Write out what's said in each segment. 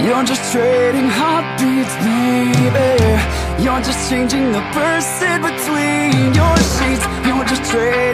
You're just trading heartbeats, baby. You're just changing the person between your sheets. You're just trading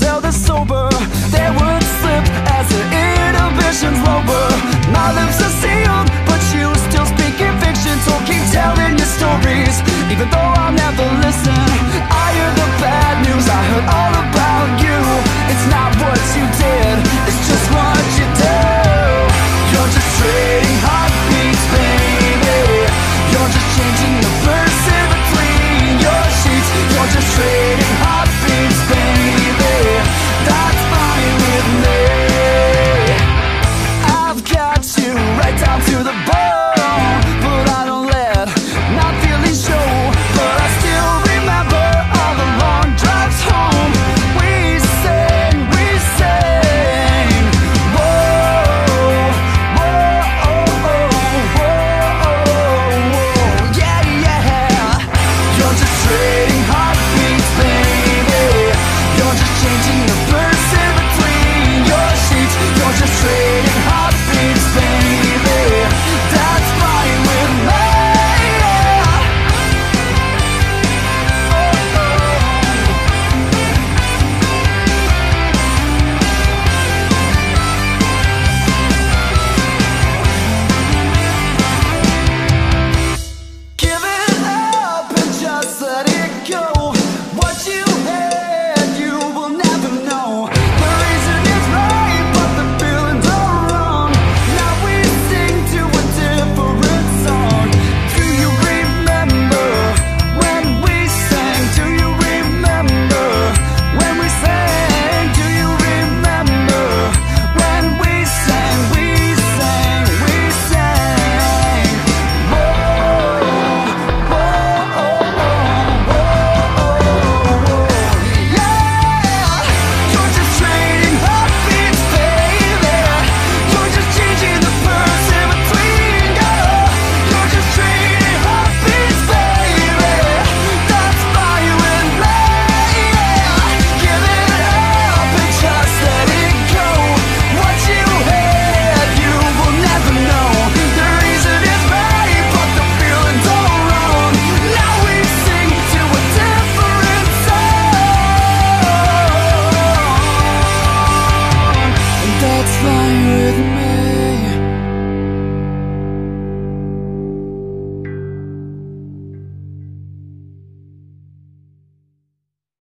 tell the sober